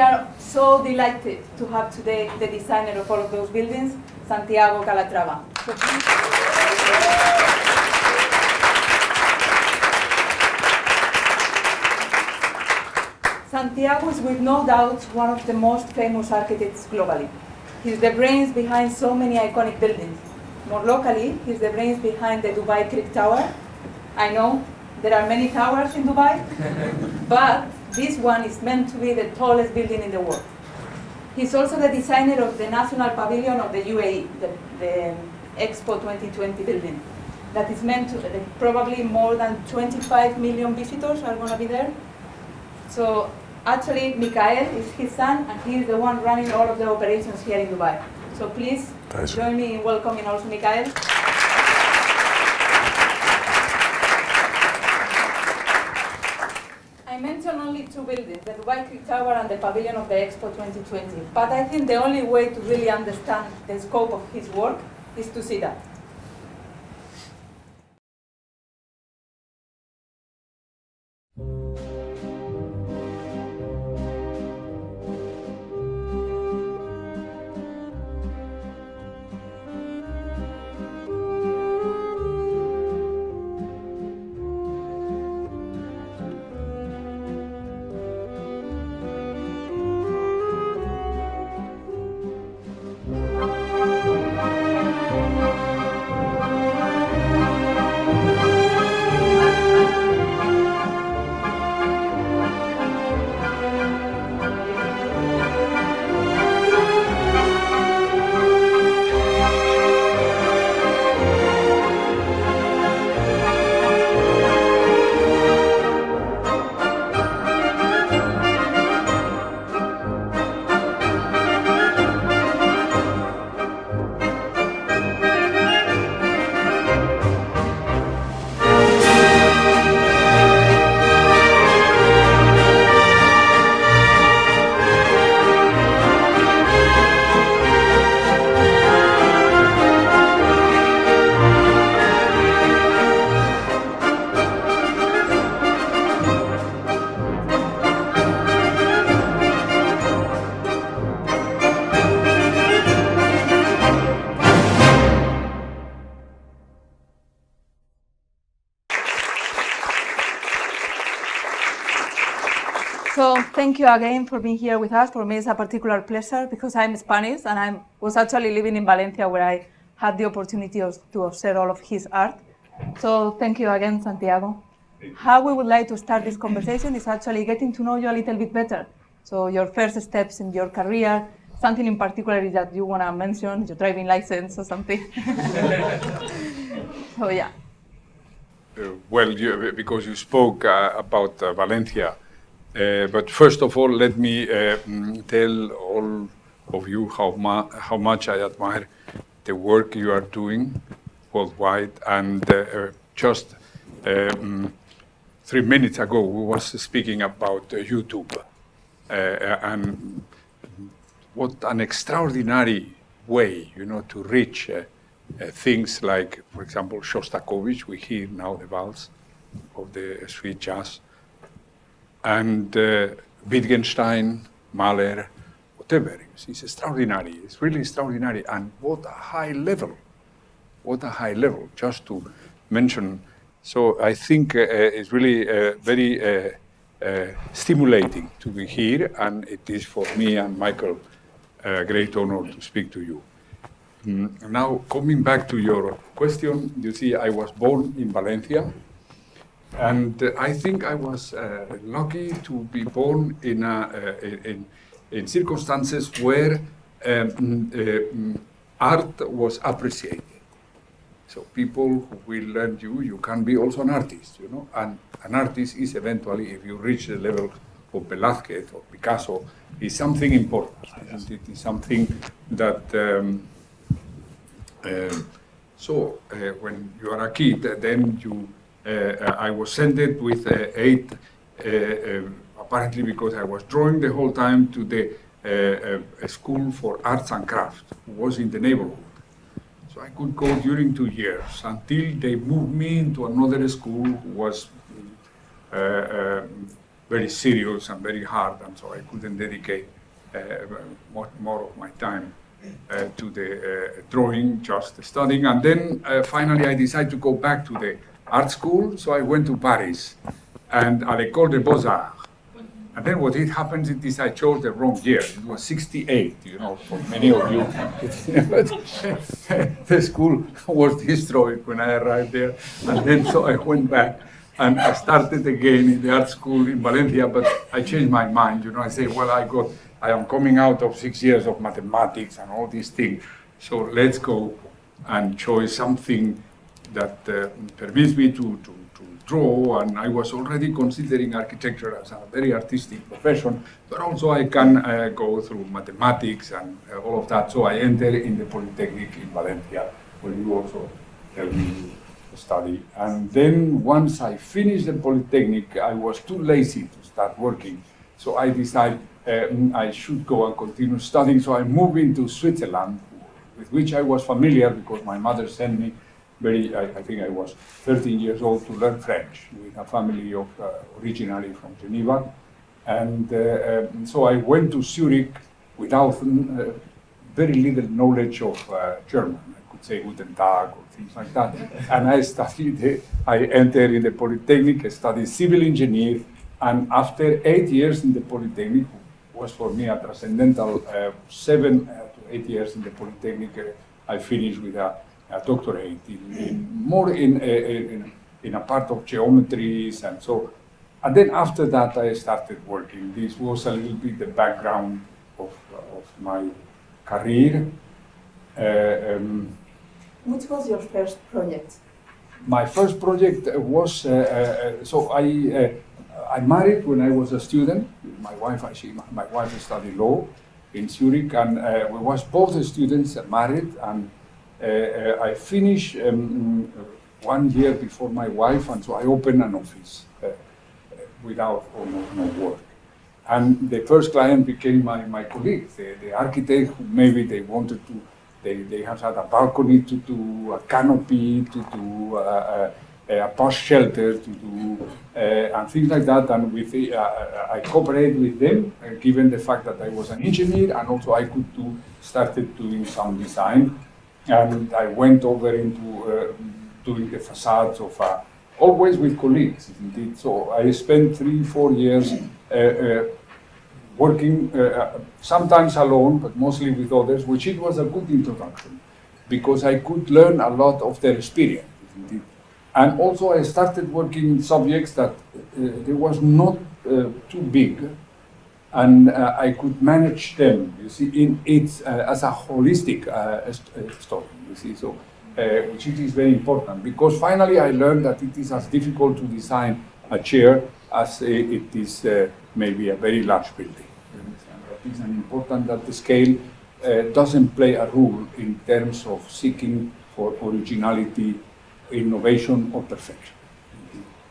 are so delighted to have today the designer of all of those buildings, Santiago Calatrava. Santiago is with no doubt one of the most famous architects globally. He's the brains behind so many iconic buildings. More locally, he's the brains behind the Dubai Creek Tower. I know there are many towers in Dubai, but this one is meant to be the tallest building in the world. He's also the designer of the National Pavilion of the UAE, the, the Expo 2020 building. That is meant to, uh, probably more than 25 million visitors are going to be there. So actually, Micael is his son, and he is the one running all of the operations here in Dubai. So please join me in welcoming also Micael. I mentioned only two the Tower and the Pavilion of the Expo 2020. But I think the only way to really understand the scope of his work is to see that. Thank you again for being here with us. For me, it's a particular pleasure because I'm Spanish and I was actually living in Valencia where I had the opportunity to observe all of his art. So thank you again, Santiago. How we would like to start this conversation is actually getting to know you a little bit better. So your first steps in your career, something in particular that you want to mention, your driving license or something. so yeah. Uh, well, you, because you spoke uh, about uh, Valencia, uh, but first of all, let me uh, mm, tell all of you how, how, much I admire the work you are doing worldwide. And uh, just um, three minutes ago, we was speaking about YouTube and what an extraordinary way, you know, to reach uh, things like, for example, Shostakovich. We hear now the valse of the suite jazz and uh, Wittgenstein, Mahler, whatever. It's extraordinary. It's really extraordinary. And what a high level. What a high level. Just to mention. So I think uh, it's really uh, very uh, uh, stimulating to be here. And it is for me and Micael a great honor to speak to you. Mm, now, coming back to your question, you see, I was born in Valencia and uh, I think I was uh, lucky to be born in, a, uh, in, in, circumstances where um, uh, art was appreciated. So people who will learn you, you can be also an artist, you know, and an artist is eventually, if you reach the level of Velázquez or Picasso, is something important. Yes. It is something that, um, uh, so uh, when you are a kid, then you I was sent it with uh, eight, uh, apparently because I was drawing the whole time to the school for arts and crafts, was in the neighborhood. So I could go during two years until they moved me into another school who was uh, uh, very serious and very hard, and so I couldn't dedicate uh, more, of my time uh, to the uh, drawing, just studying. And then uh, finally I decided to go back to the art school, so I went to Paris and at l'École des Beaux-Arts. And then what it happens is I chose the wrong year. It was 68, you know, for many of you. the school was destroyed when I arrived there. And then so I went back and I started again in the art school in Valencia, but I changed my mind. You know, I say, well, I got, I am coming out of six years of mathematics and all these things. So let's go and choose something that uh, permits me to, to draw, and I was already considering architecture as a very artistic profession, but also I can uh, go through mathematics and uh, all of that. So I entered in the Polytechnic in Valencia, where you also helped me study. And then once I finished the Polytechnic, I was too lazy to start working. So I decided um, I should go and continue studying. So I moved into Switzerland, with which I was familiar because my mother sent me very, I, I, think I was 13 years old to learn French with a family of uh, originally from Geneva. And uh, um, so I went to Zurich without uh, very little knowledge of uh, German. I could say Guten Tag or things like that. and I studied, I entered in the Polytechnic, I studied civil engineer. And after eight years in the Polytechnic, was for me a transcendental uh, seven uh, to eight years in the Polytechnic, I finished with a a doctorate in, in more in, in, in a part of geometries and so. And then after that, I started working. This was a little bit the background of, of my career. Uh, um, Which was your first project? My first project was uh, uh, so I uh, I married when I was a student. My wife, she, my wife studied law in Zurich, and uh, we was both students married and I finished um, one year before my wife, and so I opened an office uh, without almost no work. And the first client became my, my colleague, the, the architect who maybe they wanted to, they, they had had a balcony to do, a canopy to do, uh, a, a bus shelter to do, uh, and things like that. And with the, uh, I cooperated with them, given the fact that I was an engineer, and also I could do, started doing some design and I went over into uh, doing the facades of, uh, always with colleagues, indeed. So I spent three, four years uh, uh working, uh, uh, sometimes alone, but mostly with others, which it was a good introduction because I could learn a lot of their experience, indeed. And also I started working in subjects that there was not too big, and uh, I could manage them. You see, in it uh, as a holistic uh, uh, story. You see, so uh, which it is very important because finally I learned that it is as difficult to design a chair as it is maybe a very large building. It is important that the scale doesn't play a role in terms of seeking for originality, innovation, or perfection.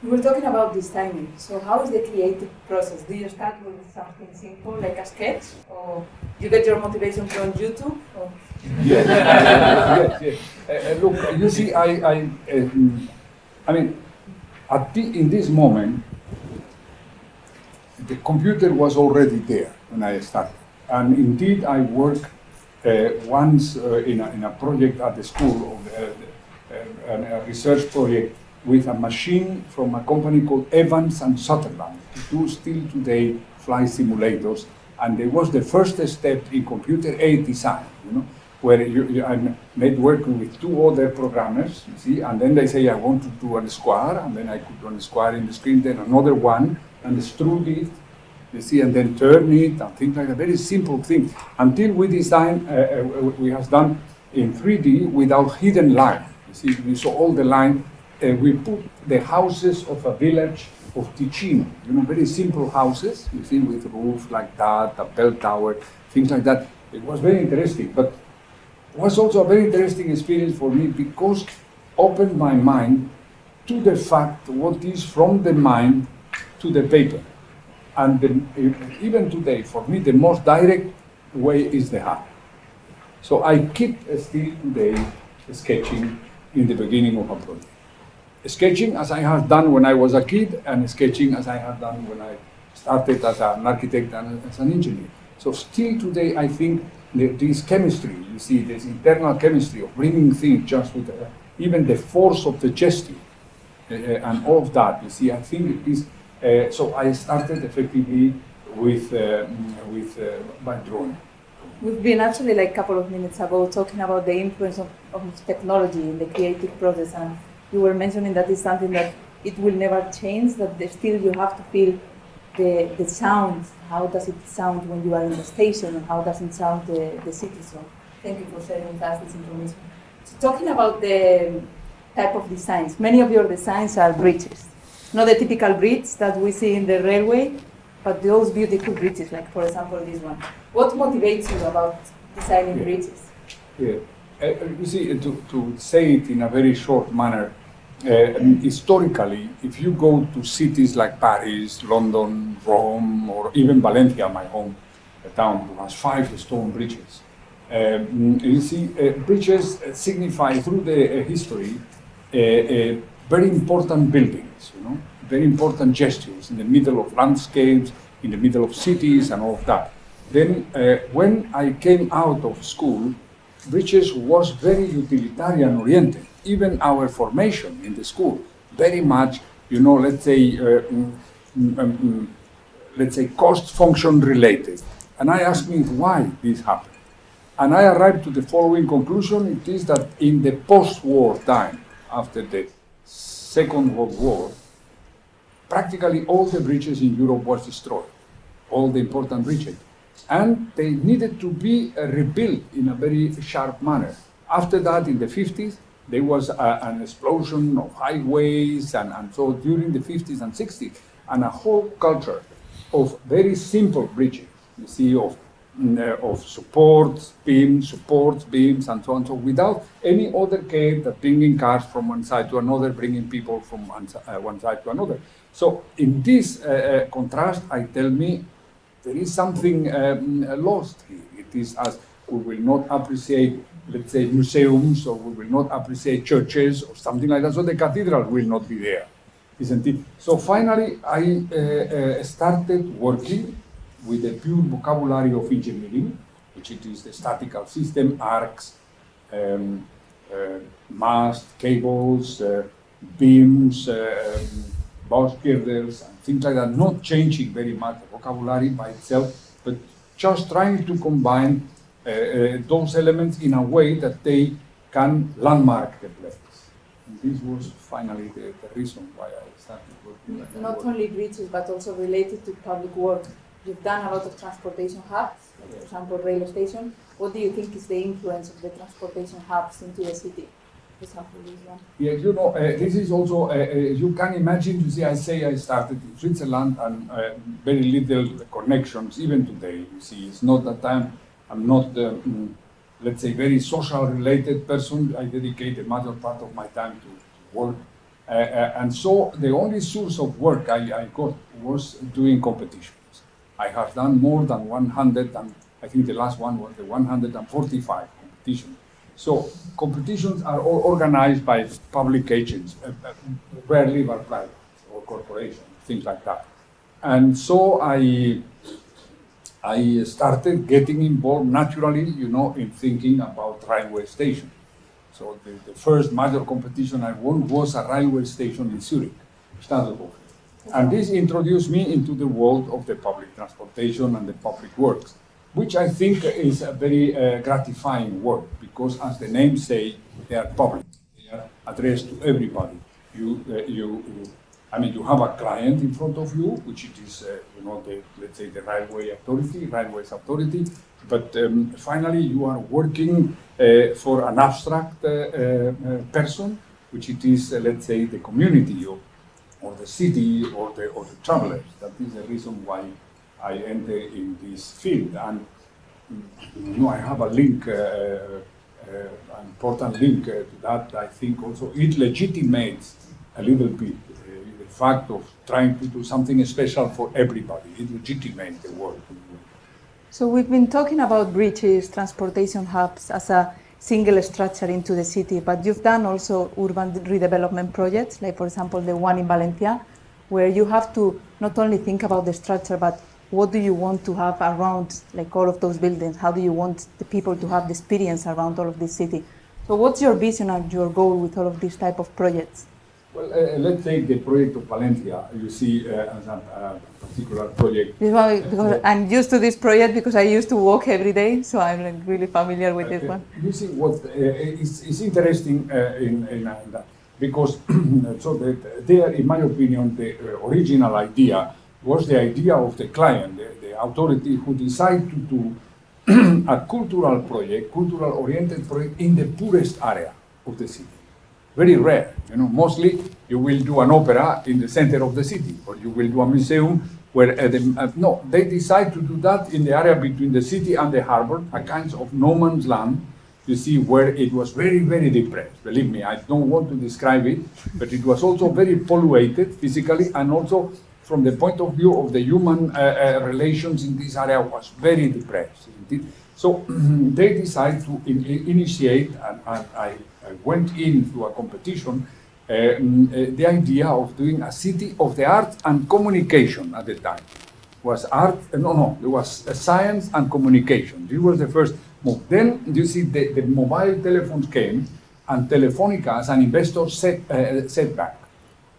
We were talking about this timing. So how is the creative process? Do you start with something simple like a sketch, or you get your motivation from YouTube? Yes, yes, yes. Uh, uh, look, you see, I, I, um, I mean, at the, in this moment, the computer was already there when I started, and indeed, I worked uh, once uh, in, a, in a project at the school, of, uh, a research project with a machine from a company called Evans and Sutherland, who still today fly simulators. And it was the first step in computer aided design, you know, where you, you, I made working with two other programmers, you see, and then they say, I want to do a square, and then I could put one square in the screen, then another one, and extrude it, you see, and then turn it, and things like that. Very simple thing. Until we design, uh, uh, we have done in 3D without hidden line. You see, we saw all the line uh, we put the houses of a village of Ticino, you know, very simple houses, you see, with roof like that, a bell tower, things like that. It was very interesting, but was also a very interesting experience for me because opened my mind to the fact what is from the mind to the paper. And the, even today, for me, the most direct way is the hand. So I keep still today sketching in the beginning of a project sketching as I have done when I was a kid and sketching as I have done when I started as an architect and as an engineer. So still today, I think this chemistry, you see, this internal chemistry of bringing things just with uh, even the force of the gesture uh, and all of that, you see, I think it is. Uh, so I started effectively with, uh, with uh, by drawing. We've been actually like a couple of minutes ago talking about the influence of, of technology in the creative process, and you were mentioning that it's something that it will never change, that still you have to feel the, the sound, how does it sound when you are in the station, and how does it sound the, the city. So thank you for sharing with us this information. So talking about the type of designs, many of your designs are bridges. Not the typical bridge that we see in the railway, but those beautiful bridges, like for example this one. What motivates you about designing yeah. bridges? Yeah. Uh, you see, uh, to, to say it in a very short manner, uh, historically, if you go to cities like Paris, London, Rome, or even Valencia, my home town, has five stone bridges. Um, you see, uh, bridges signify through the uh, history uh, very important buildings, you know, very important gestures in the middle of landscapes, in the middle of cities, and all of that. Then, uh, when I came out of school, bridges was very utilitarian oriented. Even our formation in the school, very much, you know, let's say, uh, mm, mm let's say, cost function related. And I asked me why this happened. And I arrived to the following conclusion. It is that in the post-war time, after the Second World War, practically all the bridges in Europe was destroyed, all the important bridges. And they needed to be uh, rebuilt in a very sharp manner. After that, in the 50s, there was a, an explosion of highways, and, and so during the 50s and 60s, and a whole culture of very simple bridges, you see, of uh, of supports, beams, supports, beams, and so on. So without any other care than bringing cars from one side to another, bringing people from one, uh, one side to another. So in this uh, uh contrast, I tell me there is something um, lost here. It is as we will not appreciate, let's say, museums, or we will not appreciate churches, or something like that. So the cathedral will not be there, isn't it? So finally, I uh, uh, started working with the pure vocabulary of engineering, which it is the statical system, arcs, um, uh, mast, cables, uh, beams, uh, um, girders, and things like that, not changing very much the vocabulary by itself, but just trying to combine those elements in a way that they can landmark the place. And this was finally the, the reason why I started working. Not only bridges, but also related to public work You've done a lot of transportation hubs, for example, rail station. What do you think is the influence of the transportation hubs into the city? For example, this. Yeah, you know, uh, this is also, uh, uh, you can imagine, you see, I say I started in Switzerland and uh, very little connections, even today, you see, it's not that I'm, I'm not, um, let's say, very social related person. I dedicate a major part of my time to, to work. Uh, uh, and so the only source of work I, I got was doing competitions. I have done more than 100, and I think the last one was the 145 competition. So competitions are all organized by public agents, uh, uh, rarely by private or corporations, things like that. And so I, I started getting involved naturally, you know, in thinking about railway station. So the, the first major competition I won was a railway station in Zurich, Stadelhofen. And this introduced me into the world of the public transportation and the public works, which I think is a very uh, gratifying work because, as the name say, they are public. They are addressed to everybody. You, uh, you, I mean, you have a client in front of you, which it is, uh, you know, the, let's say the railway authority, railways authority. But um, finally, you are working uh, for an abstract uh, uh, person, which it is, let's say, the community of or the city or the, or the travelers. That is the reason why I enter in this field. And you know, I have a link, uh, uh, an important link uh, to that. I think also it legitimates a little bit uh, the fact of trying to do something special for everybody. It legitimates the work. So we've been talking about bridges, transportation hubs as a single structure into the city, but you've done also urban redevelopment projects, like for example the one in Valencia. where you have to not only think about the structure, but what do you want to have around like all of those buildings? How do you want the people to have the experience around all of this city? So what's your vision and your goal with all of these type of projects? Well, uh, let's take the project of Valencia. You see, uh, as a uh, particular project. Because, because I'm used to this project because I used to walk every day, so I'm like really familiar with this one. You see, what uh, is, is interesting uh, in, in that because so that there, in my opinion, the uh, original idea was the idea of the client, the, the authority who decided to do a cultural project, cultural oriented project in the poorest area of the city. Very rare, you know. Mostly, you will do an opera in the center of the city, or you will do a museum where uh, the, uh, no, they decide to do that in the area between the city and the harbor, a kind of no man's land. You see where it was very, very depressed. Believe me, I don't want to describe it, but it was also very polluted physically and also from the point of view of the human uh, uh, relations in this area was very depressed. So they decided to in, initiate, and, and I, I, went into a competition, uh, mm, uh, the idea of doing a city of the arts and communication at the time. Was art, uh, no, no, it was uh, science and communication. This was the first move. Then you see the, the mobile telephones came, and Telefonica as an investor set, set back.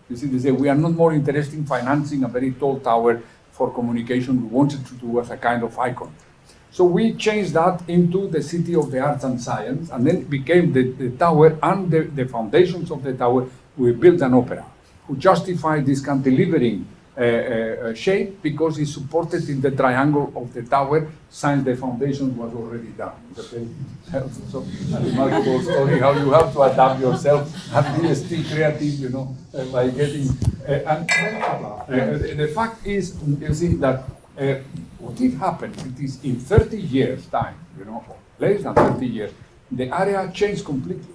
You see, they say, we are not more interested in financing a very tall tower for communication. We wanted to do as a kind of icon. So we changed that into the City of the Arts and Science, and then became the, the tower and the, the foundations of the tower. We built an opera who justified this cantilevering uh, uh, shape because it's supported in the triangle of the tower since the foundation was already done. so a remarkable story how you have to adapt yourself and be still creative, you know, uh, by getting. Uh, and uh, the fact is, you see, that uh, what did happen? It is in 30 years' time, you know, less than 30 years, the area changed completely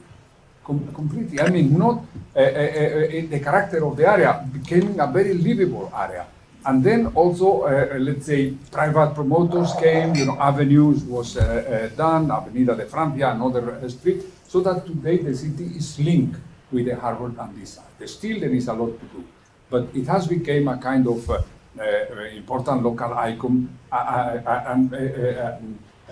com completely. I mean, not uh, uh, uh, the character of the area became a very livable area. And then also, uh, let's say, private promoters came, you know, avenues was uh, uh, done, Avenida de Francia, another street, so that today the city is linked with the harbor and this side. Still, there is a lot to do, but it has become a kind of Eh, important local icon and eh, eh,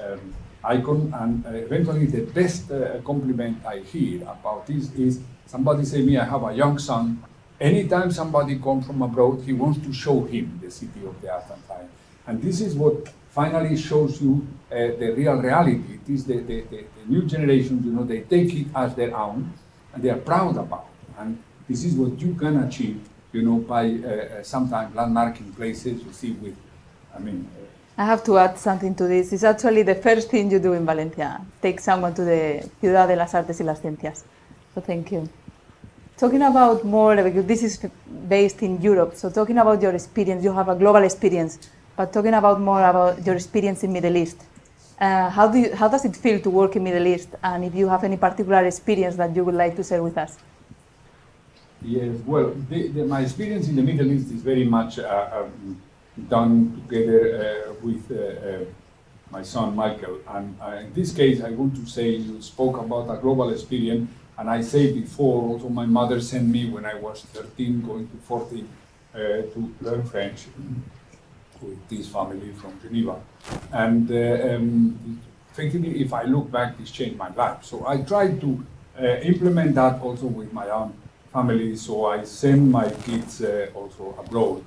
um, icon. And eventually, the best compliment I hear about this is somebody say me, I have a young son. Anytime somebody comes from abroad, he wants to show him the city of the and. And this is what finally shows you uh, the real reality. It is the, the, the, the, new generation, you know, they take it as their own and they are proud about it. And this is what you can achieve, you know, by uh, uh sometimes landmarking places you see with, I mean, uh, I have to add something to this. It's actually the first thing you do in Valencia. Take someone to the Ciudad de las Artes y las Ciencias. So thank you. Talking about more, because this is based in Europe, so talking about your experience, you have a global experience, but talking about more about your experience in Middle East. Uh, how, do you, how does it feel to work in Middle East? And if you have any particular experience that you would like to share with us? Yes, well, the, the, my experience in the Middle East is very much uh, um, done together uh, with uh, uh, my son Micael. And in this case, I want to say you spoke about a global experience, and I say before also my mother sent me when I was 13, going to 14, to learn French with this family from Geneva. And um, if I look back, this changed my life. So I tried to uh, implement that also with my own family. So I send my kids uh, also abroad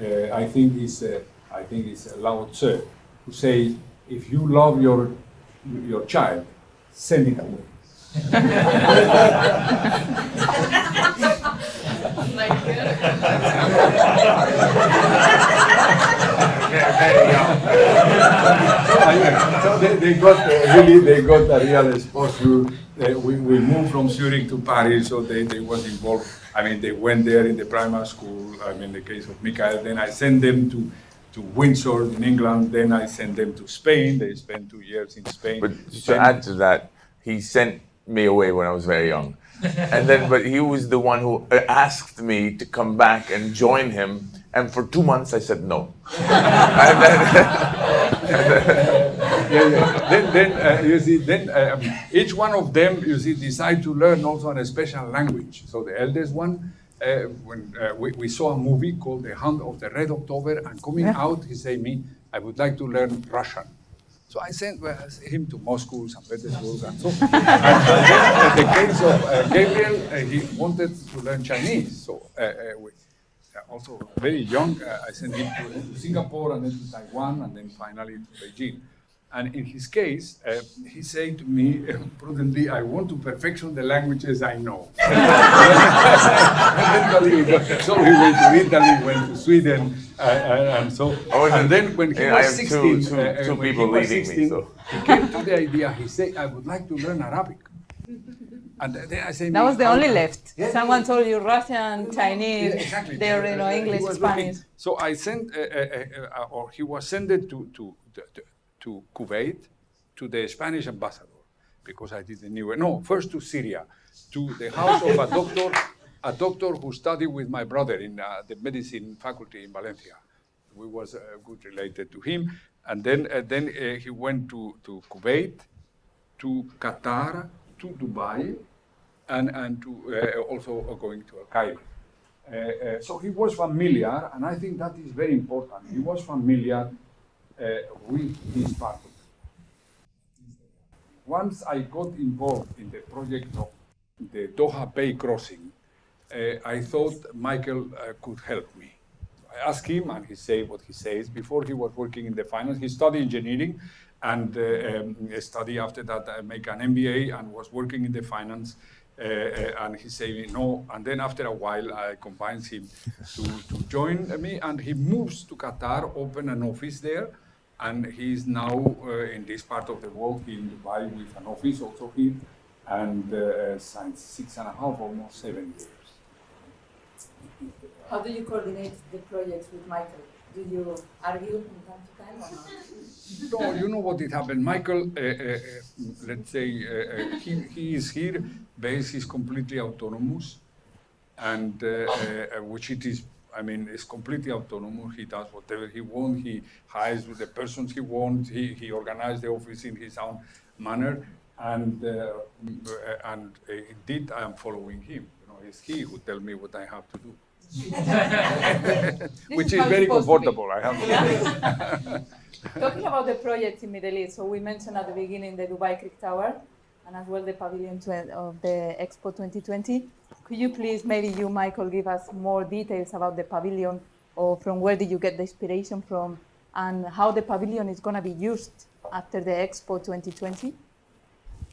uh, I think is uh, I think it's a Lao Tzu who say if you love your your child, send it away. so they, they got uh, really they got a real exposure. Uh, we, we moved from Zurich to Paris, so they, they was involved I mean, they went there in the primary school. I mean, the case of Micael. Then I sent them to, to Windsor in England. Then I sent them to Spain. They spent two years in Spain. But to add to that, he sent me away when I was very young. and then, but he was the one who asked me to come back and join him. And for two months, I said no. and then, and then, yeah, yeah. Then, then uh, you see, then um, each one of them, you see, decide to learn also a special language. So the eldest one uh, when uh, we, we saw a movie called The Hunt of the Red October, and coming Yeah. out, he said me, I would like to learn Russian. So I sent uh, him to Moscow, St. Petersburg, and so. and, and then, in the case of uh, Gabriel, uh, he wanted to learn Chinese. So uh, uh, we, uh, also very young, uh, I sent him to, to Singapore and then to Taiwan and then finally to Beijing. And in his case, uh, he said to me uh, prudently, I want to perfection the languages I know. He got- so he went to Italy, went to Sweden, uh, uh, and so. Oh, and and then when he I was have two- 16, two- uh, uh, two when he people was leading me, so. he came to the idea. He said, "I would like to learn Arabic." And then I said, That was the "How only can-" left. Yeah, Someone yeah. told you Russian, Chinese, Yeah, exactly. they already know he English, was looking- Spanish. So I sent, uh, uh, uh, uh, or he was sent it to, to, to, to Kuwait, to the Spanish ambassador, because I didn't know. No, first to Syria, to the house of a doctor, a doctor who studied with my brother in uh, the medicine faculty in Valencia. We was uh, good related to him, and then uh, then uh, he went to, to Kuwait, to Qatar, to Dubai, and, and to uh, also going to Al Cairo. Uh, so he was familiar, and I think that is very important. He was familiar with this part. Once I got involved in the project of the Doha Bay crossing, uh, I thought Micael uh, could help me. I asked him, and he said what he says. Before he was working in the finance, he studied engineering, and uh, um, studied after that, uh, make an MBA, and was working in the finance. Uh, uh, and he said no, and then after a while, I convinced him to, to join me, and he moves to Qatar, open an office there, and he is now uh, in this part of the world, in Dubai with an office also here, and uh, since six and a half, almost seven years. How do you coordinate the projects with Micael? Do you argue from time to time or not? No, you know what it happened. Micael, uh, uh, uh, let's say, uh, uh, he, he is here, base is completely autonomous, and which it is, I mean, is completely autonomous. He does whatever he wants. He hires with the persons he wants. He, he organizes the office in his own manner, and uh, and uh, indeed, I am following him. You know, it's he who tells me what I have to do, which is is very supposed to be. comfortable. I have to say. Talking about the projects in Middle East, so we mentioned at the beginning the Dubai Creek Tower and as well the pavilion of the Expo 2020. Could you please, maybe you, Micael, give us more details about the pavilion or from where did you get the inspiration from and how the pavilion is going to be used after the Expo 2020?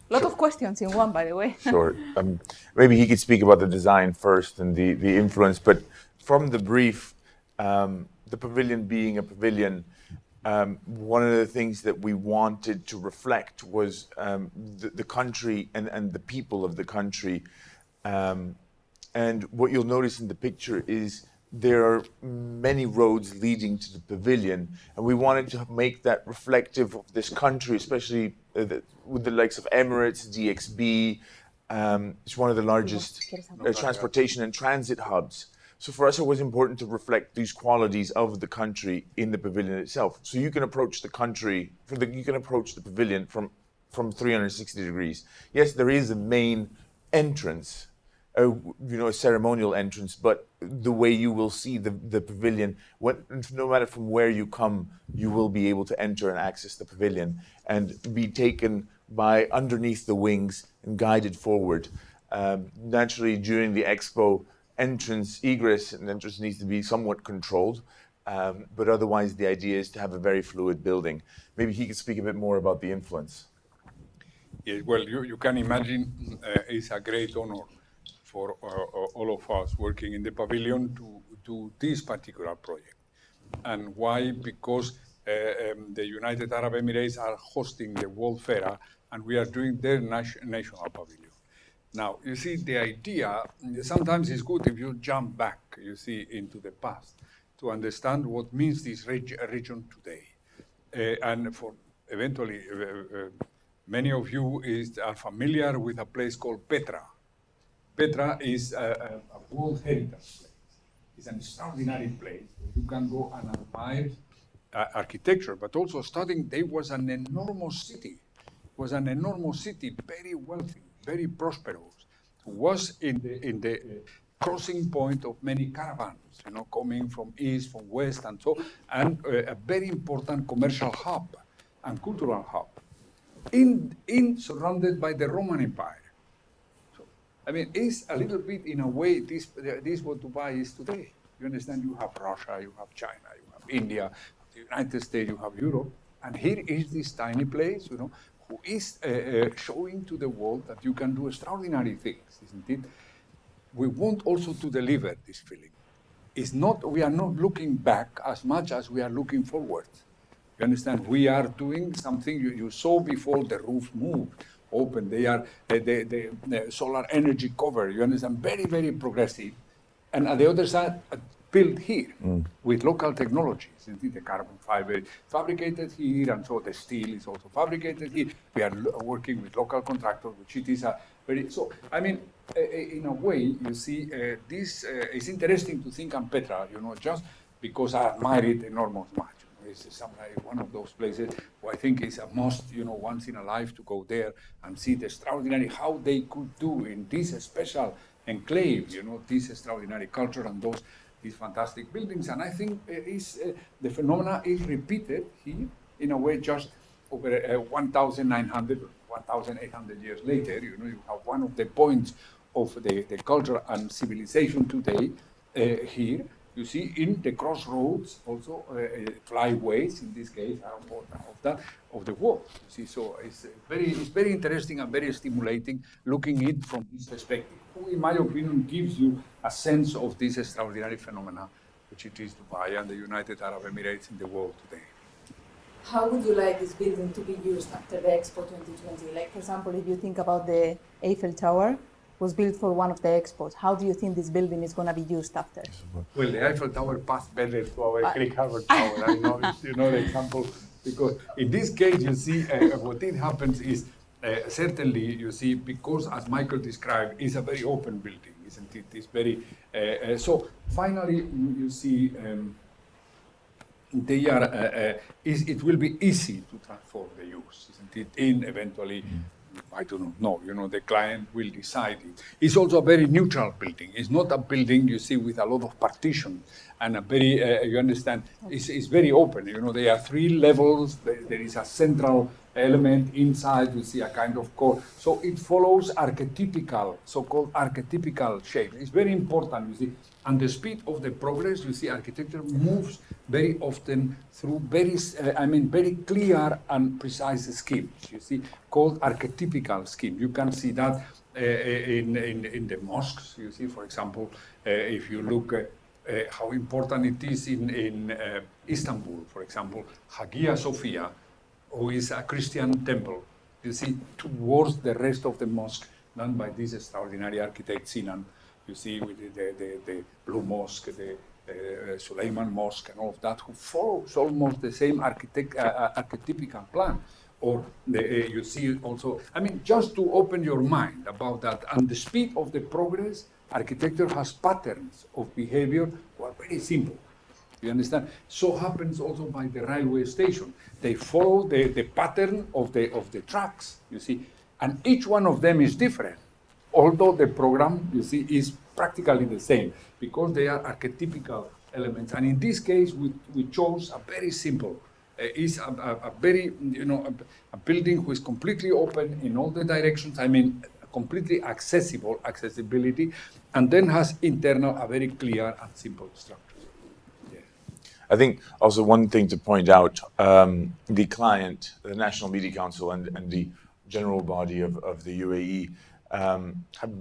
A lot of questions in one, by the way. Sure. Um, maybe he could speak about the design first and the, the influence. But from the brief, um, the pavilion being a pavilion, um, one of the things that we wanted to reflect was um, the, the country and, and the people of the country. Um, and what you'll notice in the picture is there are many roads leading to the pavilion, and we wanted to make that reflective of this country, especially uh, the, with the likes of Emirates, DXB. Um, it's one of the largest uh, transportation and transit hubs. So for us, it was important to reflect these qualities of the country in the pavilion itself. So you can approach the country, for the, you can approach the pavilion from from 360 degrees. Yes, there is a main entrance, a, you know, a ceremonial entrance, but the way you will see the, the pavilion, what, no matter from where you come, you will be able to enter and access the pavilion and be taken by underneath the wings and guided forward. Um, naturally, during the expo, entrance, egress, and entrance needs to be somewhat controlled. Um, but otherwise, the idea is to have a very fluid building. Maybe he could speak a bit more about the influence. Yes, well, you, you can imagine uh, it's a great honor for uh, uh, all of us working in the pavilion to do this particular project. And why? Because uh, um, the United Arab Emirates are hosting the World Fair, and we are doing their nation, national pavilion. Now, you see, the idea sometimes it's good if you jump back, you see, into the past to understand what means this reg- region today. Uh, and for eventually, uh, uh, many of you is, are familiar with a place called Petra. Petra is a, a, a World Heritage Place. It's an extraordinary place you can go and admire uh, architecture, but also studying. There was an enormous city. It was an enormous city, very wealthy, very prosperous. Was in the in the crossing point of many caravans, you know, coming from east, from west, and so, and uh, a very important commercial hub and cultural hub, in, in surrounded by the Roman Empire. I mean, it's a little bit in a way this this what Dubai is today. You understand? You have Russia, you have China, you have India, the United States, you have Europe, and here is this tiny place, you know, who is uh, uh, showing to the world that you can do extraordinary things, isn't it? We want also to deliver this feeling. It's not, we are not looking back as much as we are looking forward. You understand? We are doing something you, you saw before the roof moved, open. They are the, solar energy cover. You understand? Very, very progressive. And at the other side, uh, built here with local technologies. Indeed, the carbon fiber is fabricated here, and so the steel is also fabricated here. We are working with local contractors, which it is a very so. I mean, uh, in a way, you see, uh, this uh, is interesting to think on Petra. You know, just because I admire it enormous much. It's one of those places where I think it's a must, you know, once in a life to go there and see the extraordinary how they could do in this special enclave, you know, this extraordinary culture and those these fantastic buildings. And I think uh, is the phenomena is repeated here in a way just over uh, 1,900, 1,800 years later. You know, you have one of the points of the, the culture and civilization today uh, here. You see, in the crossroads, also uh, uh, flyways, in this case, are important of that of the world. You see, so it's uh, very, it's very interesting and very stimulating looking it from this perspective, who, in my opinion, gives you a sense of this extraordinary phenomena, which it is Dubai and the United Arab Emirates in the world today. How would you like this building to be used after the Expo 2020? Like, for example, if you think about the Eiffel Tower, was built for one of the expos. How do you think this building is going to be used after? Well, the Eiffel Tower passed better to our Uh, Creek Harbour Tower. I know, it's, you know the example because in this case, you see, uh, what it happens is uh, certainly you see because as Micael described, it's a very open building, isn't it? It's very uh, uh, so. Finally, you, you see. Um, they are, uh, uh, is, it will be easy to transform the use, isn't it? In eventually, I do not know, you know, the client will decide it. It's also a very neutral building. It's not a building you see with a lot of partitions and a very, uh, you understand, it's, it's very open. You know, there are three levels, there, there is a central element inside, you see a kind of core. So it follows archetypical, so-called archetypical shape. It's very important, you see. And the speed of the progress, you see, architecture moves very often through very, uh, I mean, very clear and precise schemes, you see, called archetypical scheme. You can see that uh, in, in, in the mosques, you see, for example, uh, if you look at uh, how important it is in, in uh, Istanbul, for example, Hagia Sophia, who is a Christian temple, you see, towards the rest of the mosque done by this extraordinary architect Sinan. You see, with the, the, the, the Blue Mosque, the uh, Suleiman Mosque, and all of that, who follows almost the same architect, uh, uh, archetypical plan. Or the, uh, you see also, I mean, just to open your mind about that, and the speed of the progress, architecture has patterns of behavior who are very simple. You understand? So happens also by the railway station. They follow the, the pattern of the of the tracks, you see, and each one of them is different. Although the program, you see, is practically the same because they are archetypical elements. And in this case, we, we chose a very simple. Uh, is a, a, a very, you know, a, a building who is completely open in all the directions. I mean, completely accessible, accessibility, and then has internal a very clear and simple structure. I think also one thing to point out um, the client, the National Media Council, and, and the general body of, of the UAE um, have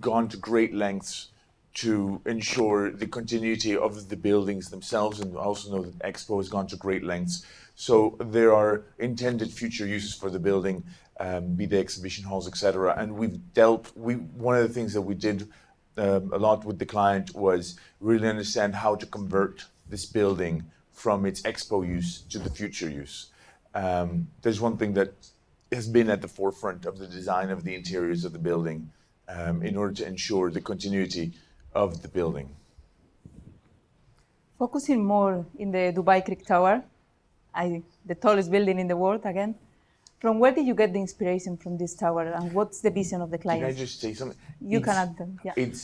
gone to great lengths to ensure the continuity of the buildings themselves, and also know that Expo has gone to great lengths. So there are intended future uses for the building, um, be they exhibition halls, etc. And we've dealt. We one of the things that we did um, a lot with the client was really understand how to convert this building from its expo use to the future use. Um, there's one thing that has been at the forefront of the design of the interiors of the building um, in order to ensure the continuity of the building. Focusing more in the Dubai Creek Tower, I, the tallest building in the world again. From where did you get the inspiration from this tower, and what's the vision of the client? Can I just say something? You can It's- add them. Yeah. It's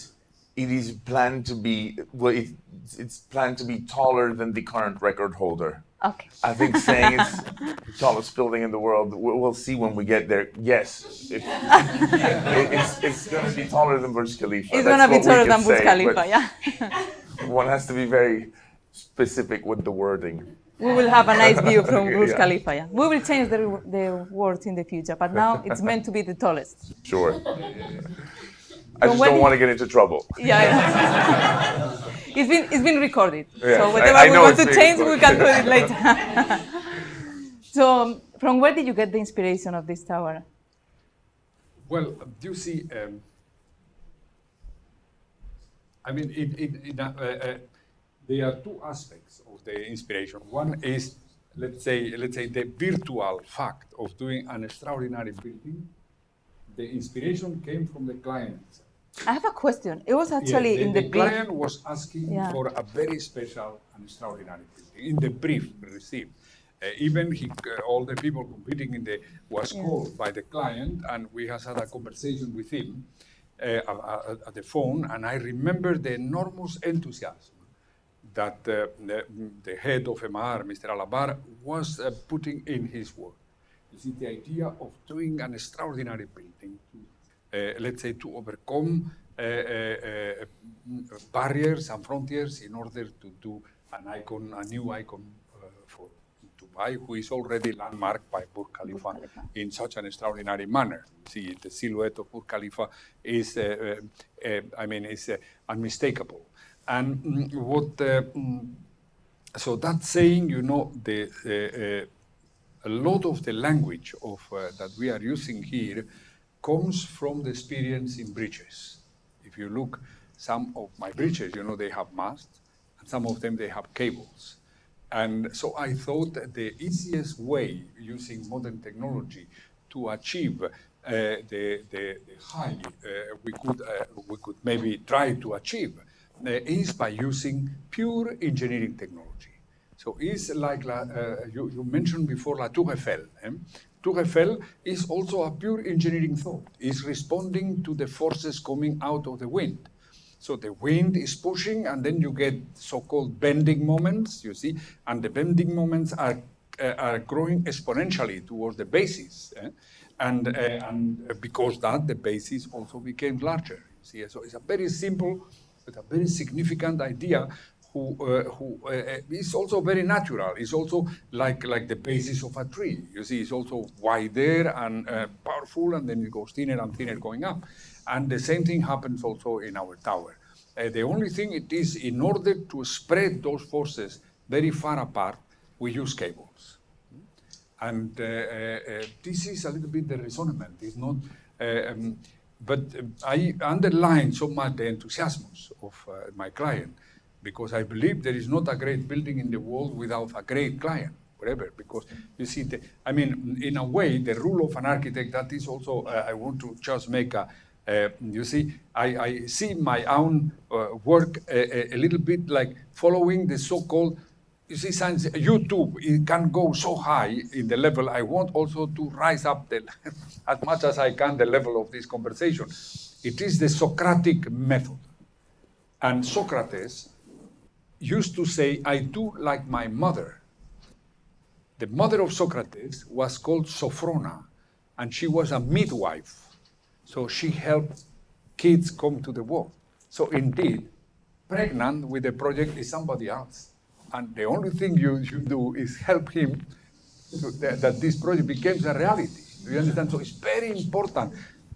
it is planned to be well. It, it's planned to be taller than the current record holder. Okay. I think saying it's the tallest building in the world. We'll, see when we get there. Yes, it, it, it's, it's going to be taller than Burj Khalifa. It's gonna be taller than Burj Khalifa, but yeah. One has to be very specific with the wording. We will have a nice view from Burj Yeah. Khalifa, yeah. We will change the, the words in the future, but now it's meant to be the tallest. Sure. I just don't want to get into trouble. Yeah. yeah. it's been it's been recorded. Yeah, so whatever I we want to it's being change, we can do it later. so um, from where did you get the inspiration of this tower? Well, do you see, um, I mean, it, it, it, uh, uh, there are two aspects of the inspiration. One is, let's say, let's say the virtual fact of doing an extraordinary building. The inspiration came from the client. I have a question. It was Yeah, actually in the, brief. client was asking Yeah. for a very special and extraordinary building in the brief received. Uh, even he, uh, all the people competing in the was Yeah. called by the client, and we has had a conversation with him uh, uh, at the phone, and I remember the enormous enthusiasm that uh, the, the head of Emaar, Mr. Alabbar, was uh, putting in his work. You see, the idea of doing an extraordinary building, uh, let's say, to overcome uh, uh, uh, barriers and frontiers in order to do an icon, a new icon uh, for Dubai, who is already landmarked by Burj Khalifa, Khalifa. in such an extraordinary manner. See, the silhouette of Burj Khalifa is, uh, uh, uh, I mean, is uh, unmistakable. And mm, what, mm, so that saying, you know, the, uh, uh, a lot of the language of, uh, that we are using here comes from the experience in bridges. If you look, some of my bridges, you know, they have masts, and some of them they have cables. And so I thought that the easiest way using modern technology to achieve uh, the, the, the high uh, we, could, uh, we could maybe try to achieve is by using pure engineering technology. So it's like la, uh, you, you mentioned before La Tour Eiffel. eh? Tour Eiffel is also a pure engineering thought. It's responding to the forces coming out of the wind. So the wind is pushing, and then you get so-called bending moments. You see, and the bending moments are uh, are growing exponentially towards the basis, eh? and uh, and because that the basis also became larger. You see, so it's a very simple but a very significant idea who, uh, who uh, uh, is also very natural. It's also like, like the basis of a tree. You see, it's also wider and uh, powerful, and then it goes thinner and thinner going up. And the same thing happens also in our tower. Uh, the only thing it is, in order to spread those forces very far apart, we use cables. And uh, this is a little bit the reasonement. It's not, um, but uh, I underline so much the enthusiasm of uh, my client because I believe there is not a great building in the world without a great client, whatever. Because you see, the, I mean, in a way, the rule of an architect that is also. Uh, I want to just make a. Uh, you see, I, I see my own uh, work a, a, little bit like following the so-called see, since YouTube it can go so high in the level, I want also to rise up the, as much as I can the level of this conversation. It is the Socratic method. And Socrates used to say, I do like my mother. The mother of Socrates was called Sophrona, and she was a midwife. So she helped kids come to the world. So indeed, pregnant with the project is somebody else. And the only thing you, you do is help him to, that, that this project becomes a reality. Do you understand? So it's very important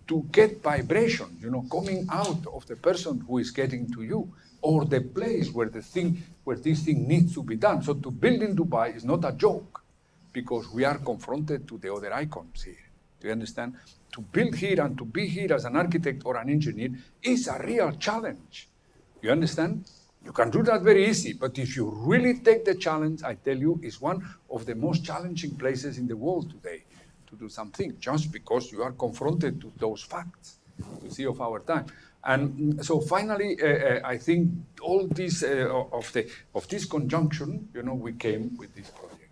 to get vibration, you know, coming out of the person who is getting to you, or the place where the thing, where this thing needs to be done. So to build in Dubai is not a joke, because we are confronted to the other icons here. Do you understand? To build here and to be here as an architect or an engineer is a real challenge. You understand? You can do that very easy, but if you really take the challenge, I tell you, it's one of the most challenging places in the world today to do something, just because you are confronted to those facts, you see, of our time. And so finally, uh, uh, I think all this uh, of the of this conjunction, you know, we came with this project.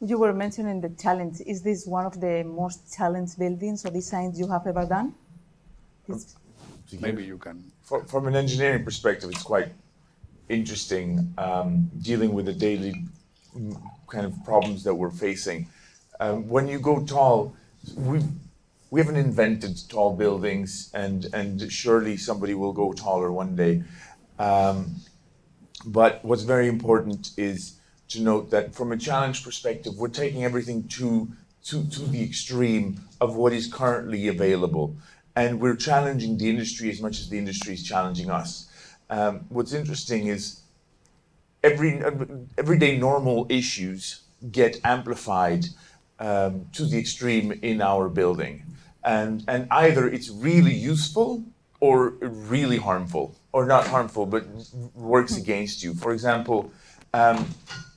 You were mentioning the challenge. Is this one of the most challenged buildings or designs you have ever done? This- maybe you can. For, from an engineering perspective, it's quite interesting um, dealing with the daily mm, kind of problems that we're facing. Um, when you go tall, we we haven't invented tall buildings, and and surely somebody will go taller one day. Um, but what's very important is to note that from a challenge perspective, we're taking everything to to, to the extreme of what is currently available. And we're challenging the industry as much as the industry is challenging us. Um, what's interesting is every everyday normal issues get amplified um, to the extreme in our building, and and either it's really useful or really harmful, or not harmful but works against you. For example, um,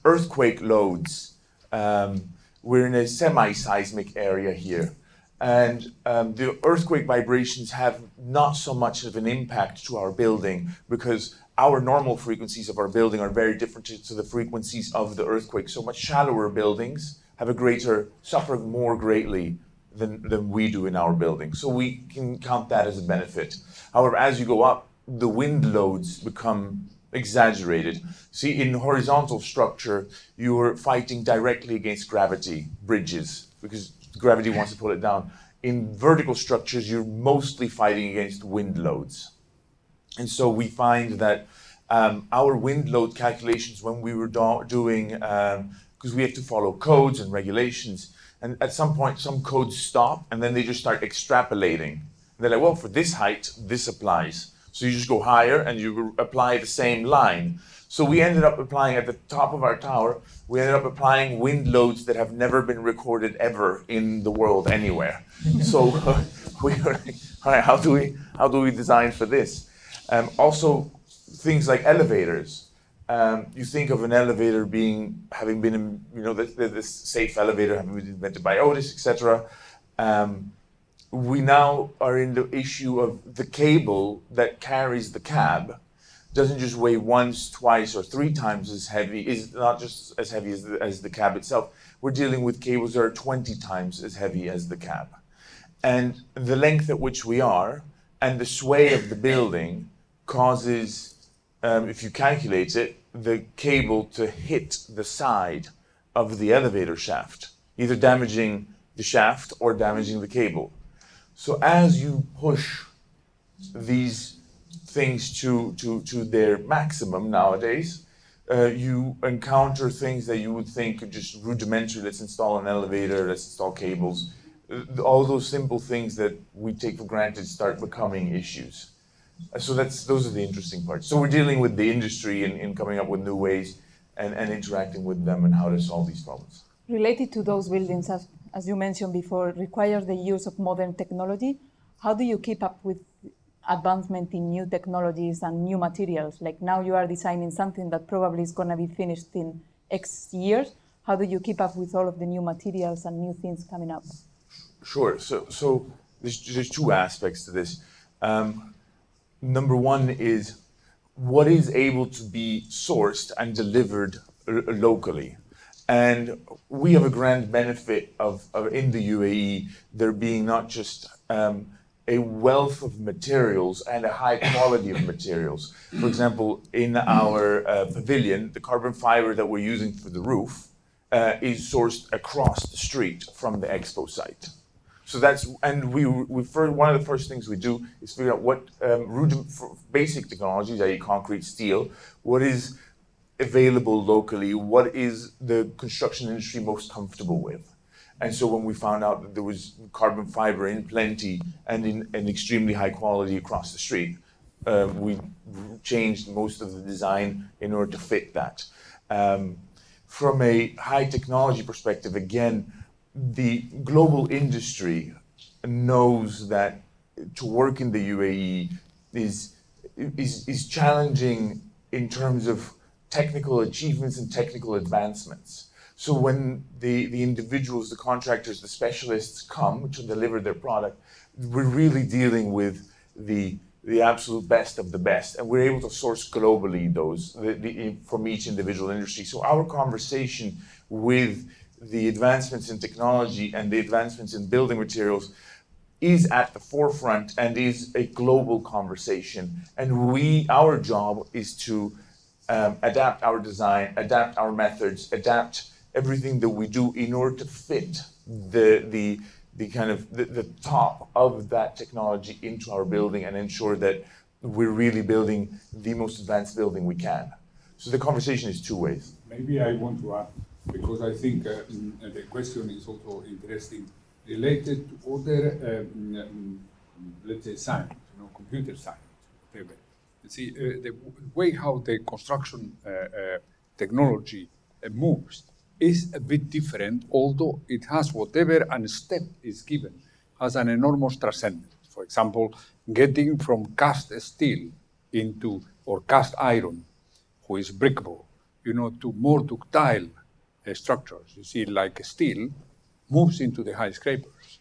earthquake loads. Um, we're in a semi-seismic area here. And um, the earthquake vibrations have not so much of an impact to our building because our normal frequencies of our building are very different to, to the frequencies of the earthquake. So much shallower buildings have a greater, suffer more greatly than, than we do in our building. So we can count that as a benefit. However, as you go up, the wind loads become exaggerated. See, in horizontal structure, you're fighting directly against gravity, bridges, because gravity wants to pull it down. In vertical structures, you're mostly fighting against wind loads. And so we find that um, our wind load calculations when we were do- doing, because um, we have to follow codes and regulations, and at some point, some codes stop and then they just start extrapolating. And they're like, well, for this height, this applies. So you just go higher and you apply the same line. So we ended up applying at the top of our tower, we ended up applying wind loads that have never been recorded ever in the world anywhere. so uh, we were like, all right, how do we how do we design for this? Um, also, things like elevators. Um, you think of an elevator being having been, you know, this, this safe elevator having been invented by Otis, etc. Um, we now are in the issue of the cable that carries the cab doesn't just weigh once, twice, or three times as heavy, is not just as heavy as the, as the cab itself. We're dealing with cables that are 20 times as heavy as the cab. And the length at which we are and the sway of the building causes, um, if you calculate it, the cable to hit the side of the elevator shaft, either damaging the shaft or damaging the cable. So as you push these things to, to, to their maximum nowadays, uh, you encounter things that you would think just rudimentary. Let's install an elevator, let's install cables. Uh, all those simple things that we take for granted start becoming issues. Uh, so that's those are the interesting parts. So we're dealing with the industry and, and coming up with new ways and, and interacting with them and how to solve these problems. Related to those buildings, as as you mentioned before, requires the use of modern technology. How do you keep up with advancement in new technologies and new materials? Like now you are designing something that probably is going to be finished in X years. How do you keep up with all of the new materials and new things coming up? Sure. So, so there's, there's two aspects to this. Um, number one is what is able to be sourced and delivered locally. And we have a grand benefit of, of in the UAE there being not just um, a wealth of materials and a high quality of materials. For example, in our uh, pavilion, the carbon fiber that we're using for the roof uh, is sourced across the street from the expo site. So that's and we we first, one of the first things we do is figure out what um, basic technologies, i.e., concrete, steel, what is available locally, what is the construction industry most comfortable with? And so when we found out that there was carbon fiber in plenty and in an extremely high quality across the street, uh, we changed most of the design in order to fit that. Um, from a high technology perspective, again, the global industry knows that to work in the UAE is, is, is challenging in terms of technical achievements and technical advancements. So when the, the individuals, the contractors, the specialists come to deliver their product, we're really dealing with the the absolute best of the best, and we're able to source globally those the, the, from each individual industry. So our conversation with the advancements in technology and the advancements in building materials is at the forefront and is a global conversation. And we, our job is to um, adapt our design, adapt our methods, adapt everything that we do in order to fit the the the kind of the, the top of that technology into our building and ensure that we're really building the most advanced building we can. So the conversation is two ways. Maybe I want to add, because I think uh, mm, the question is also interesting, related to other, um, um, let's say, science, you know, computer science. You see, uh, the way how the construction uh, uh technology uh, moves is a bit different, although it has whatever a step is given, has an enormous transcendence. For example, getting from cast steel into, or cast iron, who is breakable, you know, to more ductile uh, structures. You see, like steel moves into the high scrapers.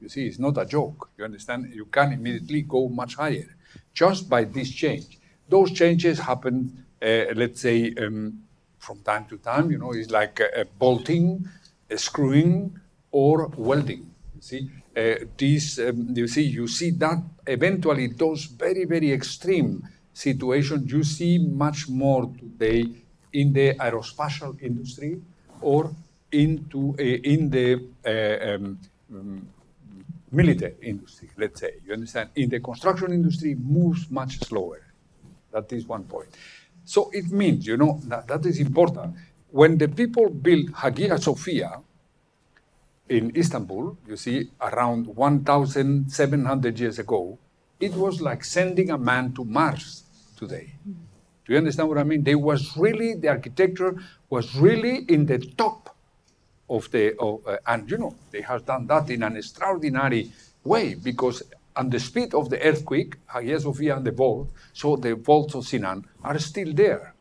You see, it's not a joke. You understand? You can immediately go much higher just by this change. Those changes happen, uh, let's say, um, from time to time. You know, it's like bolting, screwing, or welding. You see, uh, um, you see you see that eventually those very very extreme situations you see much more today in the aerospatial industry or into uh, in the uh, um, um, military industry, let's say. You understand? In the construction industry, moves much slower. That is one point. So it means, you know, that, that is important. When the people built Hagia Sophia in Istanbul, you see, around 1,700 years ago, it was like sending a man to Mars today. Do you understand what I mean? They was really, the architecture was really in the top of the, of, uh, and you know, they have done that in an extraordinary way because and the speed of the earthquake, Hagia Sophia and the vault, so the vaults of Sinan are still there.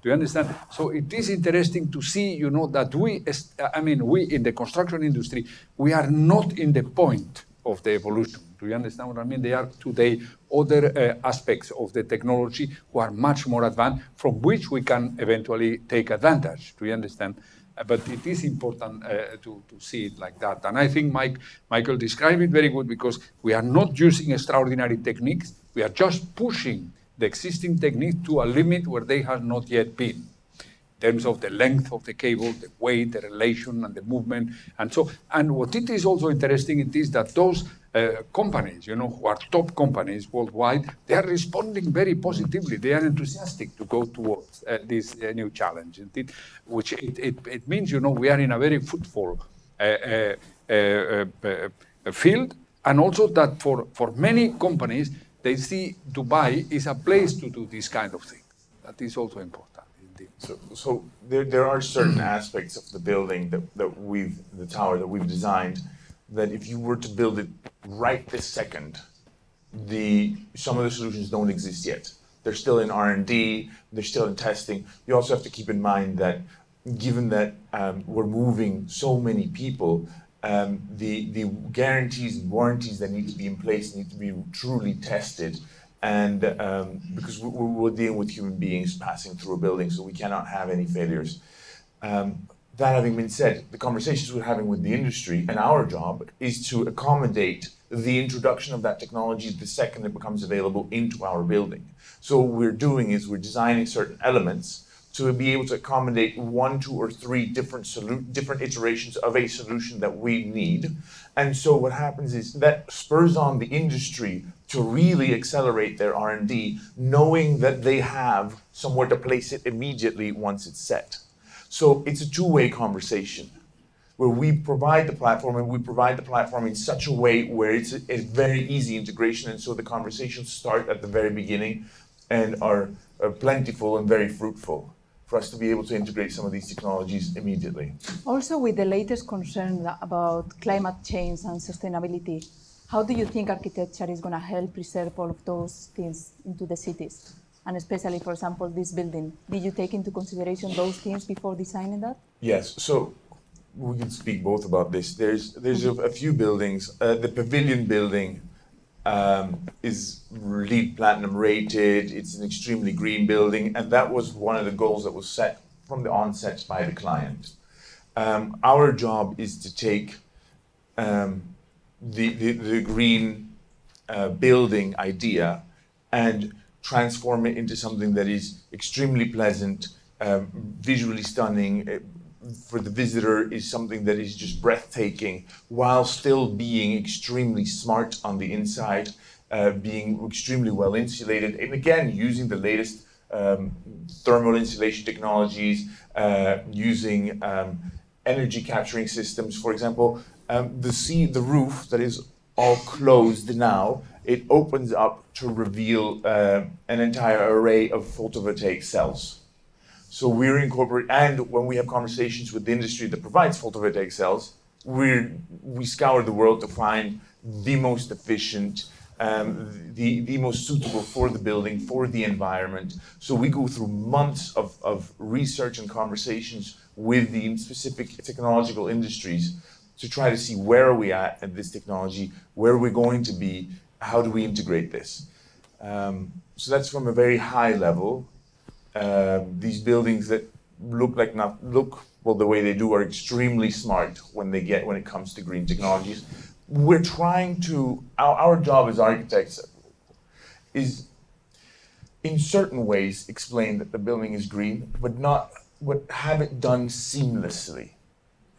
Do you understand? So it is interesting to see, you know, that we, I mean, we in the construction industry, we are not in the point of the evolution. Do you understand what I mean? There are today other uh, aspects of the technology who are much more advanced, from which we can eventually take advantage. Do you understand? Uh, but it is important uh, to, to see it like that. And I think Mike, Micael described it very good because we are not using extraordinary techniques. We are just pushing the existing technique to a limit where they have not yet been terms of the length of the cable, the weight, the relation, and the movement, and so. And what it is also interesting it is that those uh, companies, you know, who are top companies worldwide, they are responding very positively. They are enthusiastic to go towards uh, this uh, new challenge, which it, it, it, means, you know, we are in a very fruitful uh, uh, uh, field, and also that for, for many companies, they see Dubai is a place to do this kind of thing. That is also important. So, so there, there are certain aspects of the building that, that we've, the tower that we've designed that if you were to build it right this second, the some of the solutions don't exist yet. They're still in R and D. They're still in testing. You also have to keep in mind that, given that um, we're moving so many people, um, the the guarantees and warranties that need to be in place need to be truly tested. And um, because we're, we're, dealing with human beings passing through a building, so we cannot have any failures. Um, that having been said, the conversations we're having with the industry and our job is to accommodate the introduction of that technology the second it becomes available into our building. So what we're doing is we're designing certain elements to be able to accommodate one, two, or three different different iterations of a solution that we need. And so what happens is that spurs on the industry to really accelerate their R&D, knowing that they have somewhere to place it immediately once it's set. So it's a two-way conversation where we provide the platform and we provide the platform in such a way where it's a, a, very easy integration and so the conversations start at the very beginning and are, are plentiful and very fruitful for us to be able to integrate some of these technologies immediately. Also with the latest concern about climate change and sustainability, how do you think architecture is going to help preserve all of those things into the cities? and especially, for example, this building. Did you take into consideration those things before designing that? Yes. So we can speak both about this. There's there's a, a few buildings. Uh, the Pavilion building um, is LEED Platinum rated. It's an extremely green building, and that was one of the goals that was set from the onset by the client. Um, our job is to take um, the, the, the green uh, building idea and transform it into something that is extremely pleasant, um, visually stunning, uh, for the visitor is something that is just breathtaking while still being extremely smart on the inside, uh, being extremely well insulated, and again, using the latest um, thermal insulation technologies, uh, using um, energy capturing systems. For example, um, the sea, the roof that is all closed now, it opens up to reveal uh, an entire array of photovoltaic cells. So we're incorporating, and when we have conversations with the industry that provides photovoltaic cells, we we scour the world to find the most efficient, um, the, the most suitable for the building, for the environment. So we go through months of, of research and conversations with the specific technological industries to try to see where are we at in this technology, where are we going to be, how do we integrate this. Um, so that's from a very high level. Um, these buildings that look like not look well the way they do are extremely smart when they get when it comes to green technologies. We're trying to our, our job as architects is in certain ways explain that the building is green, but not but have it done seamlessly.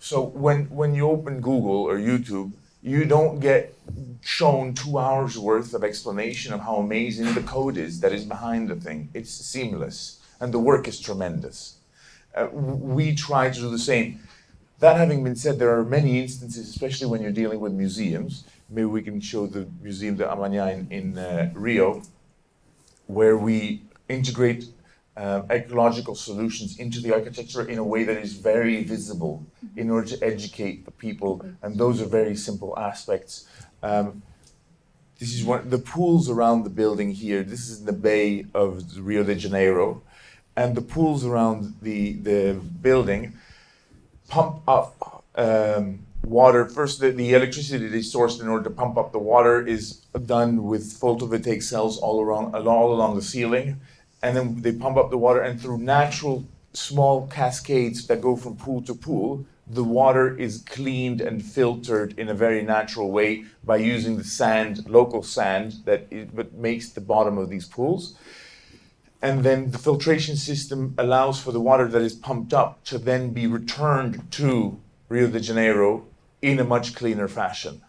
So when when you open Google or YouTube, you don't get shown two hours worth of explanation of how amazing the code is that is behind the thing. It's seamless and the work is tremendous. Uh, we try to do the same. That having been said, there are many instances, especially when you're dealing with museums. Maybe we can show the Museum de Amanhã in, in uh, Rio, where we integrate uh, ecological solutions into the architecture in a way that is very visible in order to educate the people. And those are very simple aspects. Um, this is one the pools around the building here. This is in the bay of Rio de Janeiro and the pools around the, the building pump up um, water. First, the, the electricity that is sourced in order to pump up the water is done with photovoltaic cells all around, all along the ceiling. And then they pump up the water, and through natural small cascades that go from pool to pool, the water is cleaned and filtered in a very natural way by using the sand, local sand, that it, makes the bottom of these pools and then the filtration system allows for the water that is pumped up to then be returned to Rio de Janeiro in a much cleaner fashion.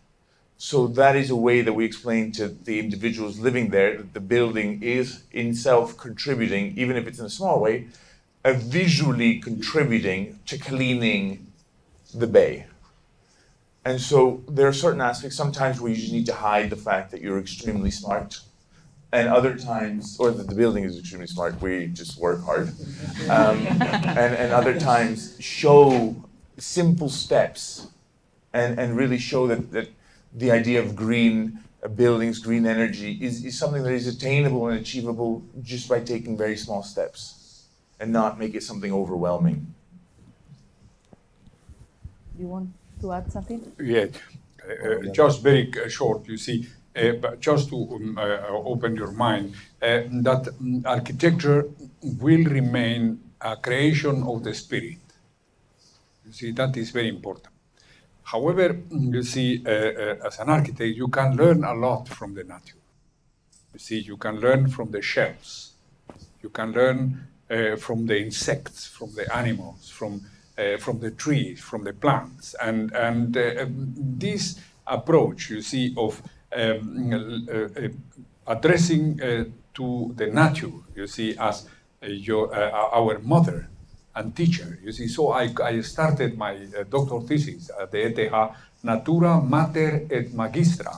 So that is a way that we explain to the individuals living there that the building is in self contributing, even if it's in a small way, a visually contributing to cleaning the bay. And so there are certain aspects sometimes where you just need to hide the fact that you're extremely smart and other times, or that the building is extremely smart, we just work hard. Um, and, and other times, show simple steps and, and really show that, that the idea of green uh, buildings, green energy, is, is something that is attainable and achievable just by taking very small steps and not make it something overwhelming. You want to add something? Yeah, uh, just very short. You see, uh, but just to um, uh, open your mind, uh, that um, architecture will remain a creation of the spirit. You see, that is very important. However, you see, as an architect, you can learn a lot from the nature. You see, you can learn from the shells. You can learn uh, from the insects, from the animals, from uh, from the trees, from the plants, and and uh, um, this approach you see of um, uh, uh, addressing uh, to the nature, you see, as your, our mother and teacher. You see, so I, I started my doctoral thesis at the ETH, Natura Mater et Magistra,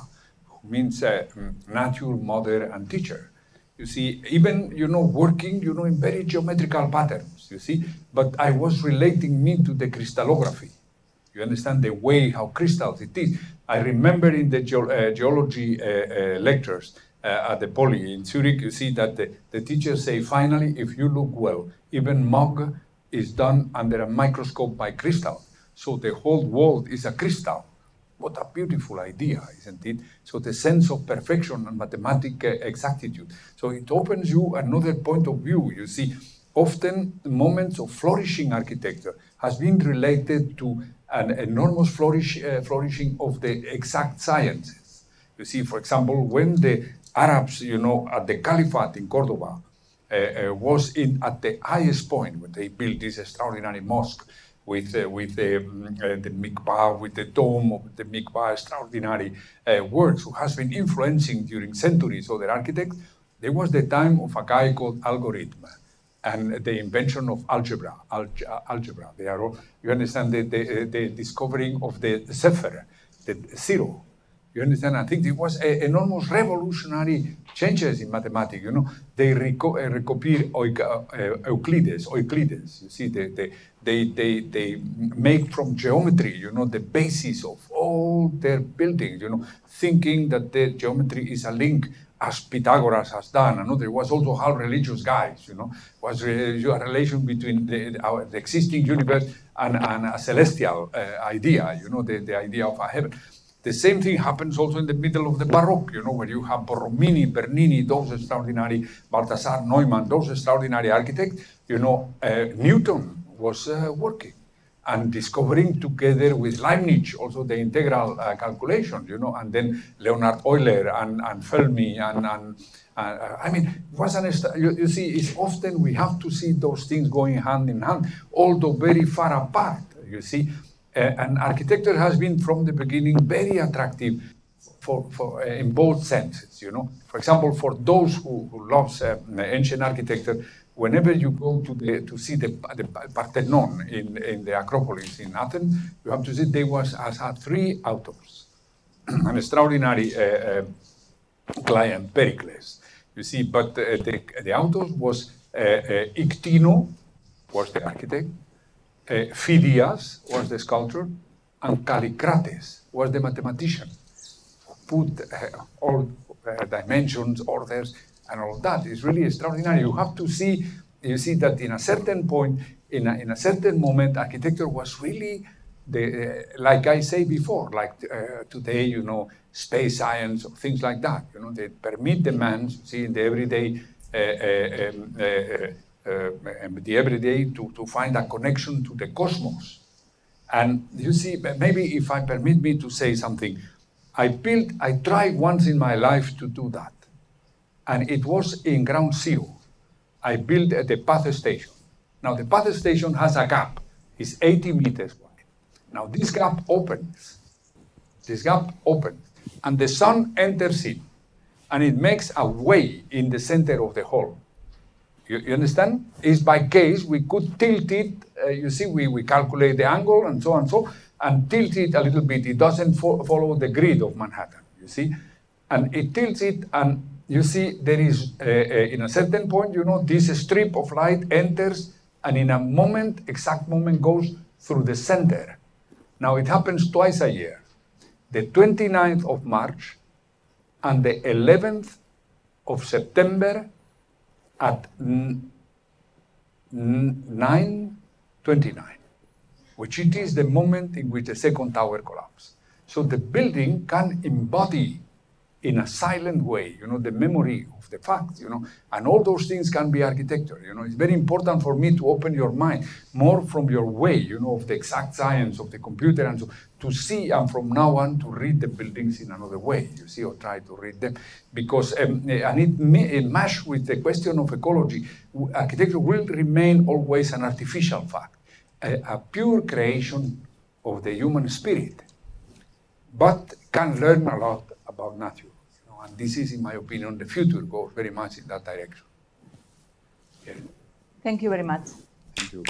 means uh, nature, mother, and teacher. You see, even you know, working, you know, in very geometrical patterns. You see, but I was relating me to the crystallography. You understand the way how crystals it is. I remember in the ge uh, geology uh, uh, lectures uh, at the Poly in Zurich, you see that the, the teachers say, finally, if you look well, even mug is done under a microscope by crystal. So the whole world is a crystal. What a beautiful idea, isn't it? So the sense of perfection and mathematic uh, exactitude. So it opens you another point of view. You see, often moments of flourishing architecture has been related to an enormous flourish, uh, flourishing of the exact sciences. You see, for example, when the Arabs, you know, at the Caliphate in Cordoba, uh, uh, was in at the highest point when they built this extraordinary mosque with uh, with the, um, the mihrab, with the dome of the mihrab, extraordinary works, who has been influencing during centuries other architects. There was the time of a guy called Algorithm and the invention of algebra. Alge algebra. They are all, you understand the, the, the discovering of the Sefer, the zero. You understand? I think it was a, enormous revolutionary changes in mathematics. You know, they reco uh, recopy uh, Euclides, Euclides. You see, they, they, they, they, they make from geometry, you know, the basis of all their buildings, you know, thinking that the geometry is a link as Pythagoras has done. And there was also how religious guys, you know, was a relation between the, our, the existing universe and, and a celestial uh, idea, you know, the, the idea of a heaven. The same thing happens also in the middle of the Baroque, you know, where you have Borromini, Bernini, those extraordinary, Balthasar Neumann, those extraordinary architects. You know, uh, Newton was uh, working and discovering together with Leibniz also the integral uh, calculation, you know, and then Leonhard Euler and, and Fermi and, and uh, I mean, was an you, you see, it's often we have to see those things going hand in hand, although very far apart, you see. Uh, and architecture has been from the beginning very attractive for, for, uh, in both senses, you know. For example, for those who, who loves uh, ancient architecture, whenever you go to, the, to see the, the Parthenon in, in the Acropolis in Athens, you have to see they was, had three authors. An extraordinary uh, uh, client, Pericles. You see, but uh, the, the authors was Ictino, was the architect, Eh, Phidias was the sculptor, and Callicrates was the mathematician. who Put eh, all eh, dimensions, orders, and all that. It's really extraordinary. You have to see, you see that in a certain point, in a, in a certain moment, architecture was really the, uh, like I say before, like uh, today, you know, space science, or things like that. You know, they permit the man, see, in the everyday, uh, uh uh, uh, the everyday to, to find a connection to the cosmos. And you see, maybe if I permit me to say something, I built, I tried once in my life to do that and it was in ground zero. I built the PATH station. Now the PATH station has a gap. It's 80 meters wide. Now this gap opens. This gap opens, and the sun enters in, and it makes a way in the center of the hall. You, you understand? It's by case we could tilt it. Uh, you see, we, we calculate the angle and so on and so, and tilt it a little bit. It doesn't fo follow the grid of Manhattan. You see, and it tilts it and you see there is, uh, uh, in a certain point, you know, this strip of light enters and in a moment, exact moment, goes through the center. Now it happens twice a year, the 29th of March and the 11th of September at 9.29, which it is the moment in which the second tower collapses. So the building can embody in a silent way, you know, the memory of the facts, you know, and all those things can be architecture, you know. It's very important for me to open your mind more from your way, you know, of the exact science of the computer and so to see and from now on to read the buildings in another way, you see, or try to read them. Because, um, and it, it match with the question of ecology, architecture will remain always an artificial fact, a, a pure creation of the human spirit, but can learn a lot about nature. And this is, in my opinion, the future goes very much in that direction. Thank you very much. Thank you.